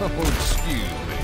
Oh, excuse me.